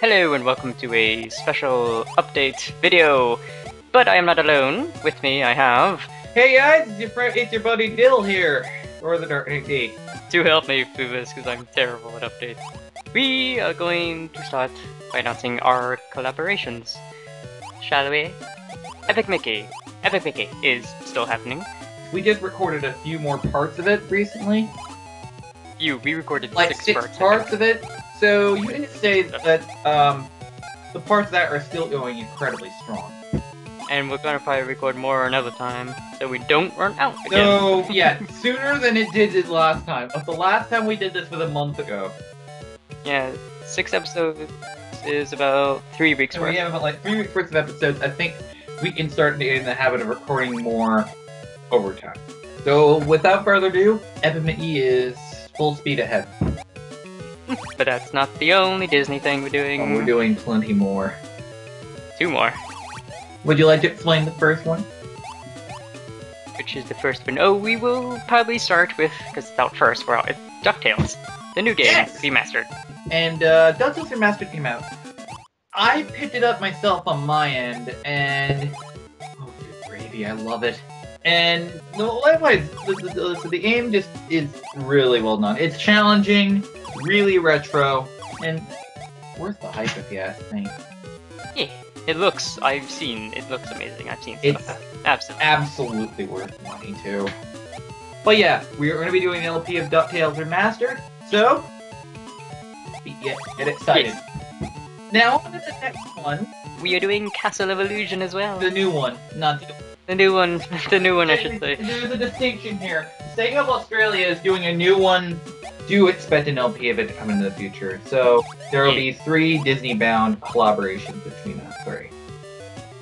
Hello and welcome to a special update video. But I am not alone. With me I have... Hey guys, it's your friend, it's your buddy Dill here, or the Dark AD. To help me through this, because I'm terrible at updates. We are going to start by announcing our collaborations. Shall we? Epic Mickey. Epic Mickey is still happening. We just recorded a few more parts of it recently, You, we recorded like six, six, parts. I parts, think. of it. So you can say that um, the parts that are still going incredibly strong. And we're gonna probably record more another time, so we don't run out again. So yeah, sooner than it did it last time. But the last time we did this was a month ago. Yeah, six episodes is about three weeks So worth. we have about like three weeks worth of episodes. I think we can start getting in the habit of recording more over time. So without further ado, Epic is full speed ahead. But that's not the only Disney thing we're doing. And we're doing plenty more. Two more, Would you like to explain the first one? which is the first one. Oh, we will probably start with, because it's out first, we're out with DuckTales, the new game, Yes! remastered. And uh, DuckTales Remastered came out. I picked it up myself on my end, and oh, good gravy, I love it. And likewise, the, the, the, the game just is really well done. It's challenging, really retro, and worth the hype if you ask me. Yeah, it looks, I've seen, it looks amazing. I've seen It's stuff. Absolutely. absolutely worth money too. But yeah, we are going to be doing the LP of DuckTales Remastered, so get, get excited. Yes. Now on to the next one, We are doing Castle of Illusion as well. the new one, not the The new one, the new one I should say. There's a distinction here. Sega of Australia is doing a new one. Do expect an LP of it to come in the future. So there will be three Disney-bound collaborations between us three.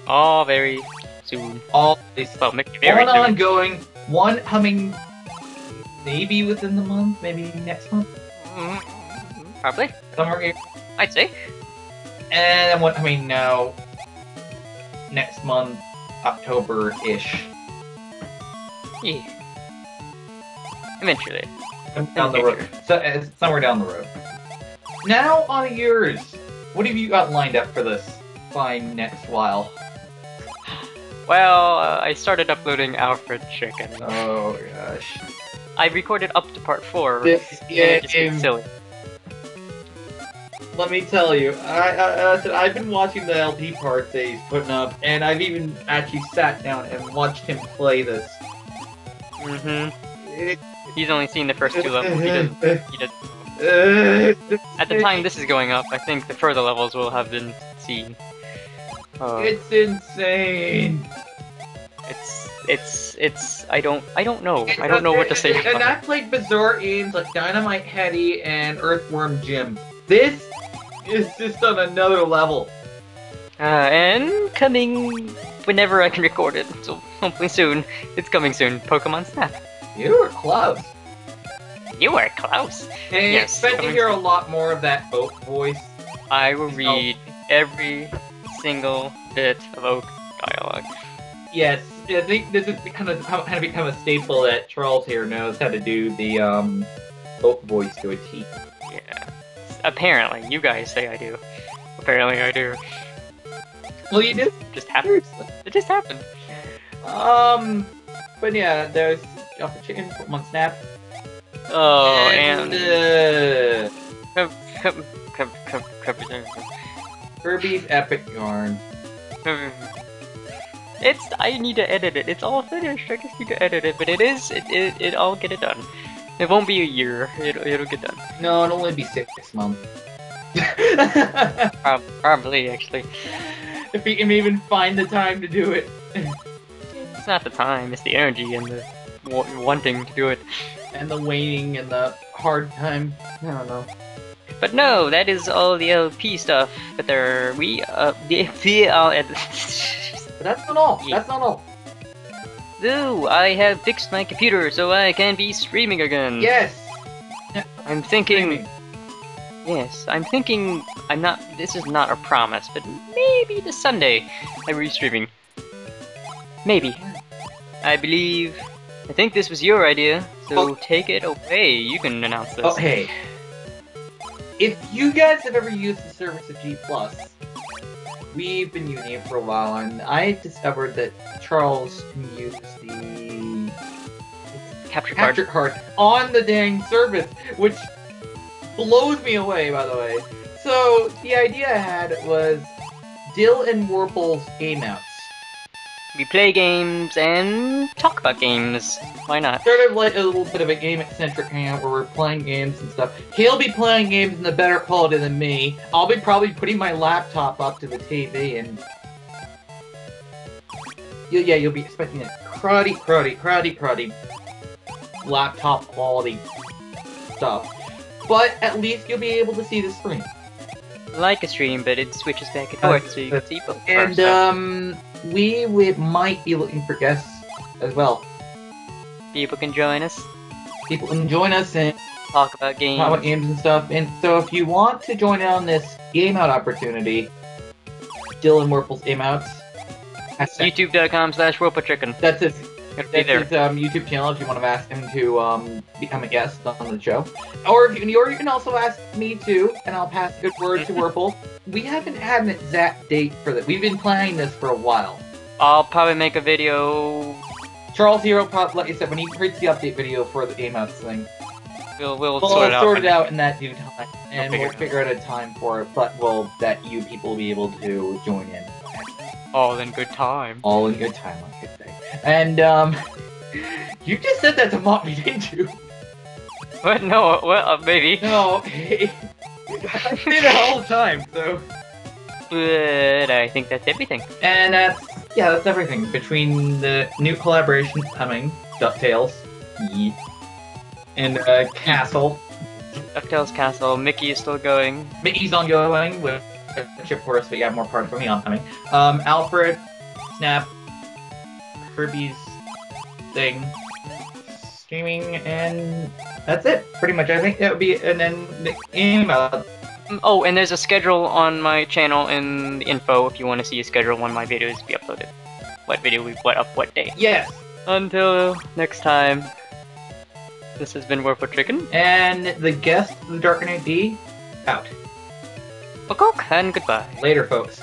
All very soon. All these Well, Mickey, very one soon. ongoing, one coming maybe within the month, maybe next month, Mm, Probably, somewhere here, I'd say. and then one coming now next month, October-ish. Yeah. Eventually. Down the road. So, uh, somewhere down the road. Now on to yours. What have you got lined up for this fine next while? Well, uh, I started uploading Alfred Chicken. Oh gosh. I recorded up to part four. This and it game- silly. Let me tell you, I, I, I said I've been watching the LP parts that he's putting up, and I've even actually sat down and watched him play this. hmm It- He's only seen the first two levels. He doesn't. He doesn't. At the time this is going up, I think the further levels will have been seen. Uh, it's insane. it's it's it's I don't I don't know I don't know what to say. And I played bizarre games like Dynamite Headdy and Earthworm Jim. This is just on another level. Uh, and coming whenever I can record it, so hopefully soon. It's coming soon. Pokemon Snap. You were close. You were close. And Yes, expect to hear a lot more of that oak voice. I will Oh. read every single bit of Oak dialogue. Yes, I think this has become a, kind of become a staple that Charles here knows how to do the um oak voice to a T. Yeah. Apparently, you guys say I do. Apparently, I do. Well, you do. It just happened. Seriously. It just happened. Um, but yeah, there's Alfred Chicken, Pokemon Snap, Oh, and, uh, cup- cup- Kirby's Epic Yarn. It's. I need to edit it. It's all finished. I just need to edit it, but it is. It. It. it I'll get it done. It won't be a year. It'll. It'll get done. No, it'll only be six months. Prob- probably actually. if he can even find the time to do it. It's not the time. It's the energy and the w- wanting to do it. And the waning and the hard time. I don't know. But no, that is all the LP stuff. But there, we. Uh. The. the uh, that's not all. Yeah. That's not all. Ooh, I have fixed my computer so I can be streaming again. Yes. I'm thinking. Streaming. Yes, I'm thinking. I'm not. This is not a promise, but maybe this Sunday I will be streaming. Maybe. I believe. I think this was your idea, so Oh. take it away. You can announce this. Oh, hey. if you guys have ever used the service of G Plus, we've been using it for a while, and I discovered that Charles can use the Capture card. capture card on the dang service, which blows me away, by the way. So the idea I had was Dill and Wurple's game outs. We play games and talk about games. Why not? Sort of like a little bit of a game eccentric hangout where we're playing games and stuff. He'll be playing games in the better quality than me. I'll be probably putting my laptop up to the TV and yeah, yeah, you'll be expecting a cruddy, cruddy, cruddy, cruddy laptop quality stuff. But at least you'll be able to see the screen. Like a stream, but it switches back and forth, so you can see both. And first. um, we, we might be looking for guests as well. people can join us, People can join us and talk about games. talk about games and stuff. And so if you want to join in on this game out opportunity, Dylan Wurple's game outs. That's, YouTube.com slash Chicken. that's It'll be that's his um, YouTube channel if you want to ask him to um, become a guest on the show. Or if you, or you can also ask me too, and I'll pass a good word to Wurple. We haven't had an exact date for this. We've been planning this for a while. I'll probably make a video. Charles Hero Pop, like I said, when he creates the update video for the game outs thing, We'll we'll we'll sort it out. sort it when- out in that due time, and figure we'll figure out a time for it. But will that you people will be able to join in. All in good time. All in good time, I could say. And um, you just said that to mock me, didn't you? What? No. Well, uh, maybe. No, okay. I did it all the time, so. But I think that's everything. And that's yeah, that's everything between the new collaboration coming, Ducktales, Yeet, and uh, Castle. DuckTales Castle. Mickey is still going. Mickey's ongoing with Chip us, but you have more parts for the oncoming. Um, Alfred, Snap, Kirby's thing, streaming, and that's it. Pretty much, I think that would be, and then the uh, Mm, Oh, and there's a schedule on my channel in the info if you want to see a schedule when my videos be uploaded. What video we what up what day. Yes, Until next time. This has been Wurple Chicken. and the guest, the Dark Knight D, out. Okay, and goodbye. Later, folks.